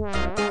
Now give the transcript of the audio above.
Bye.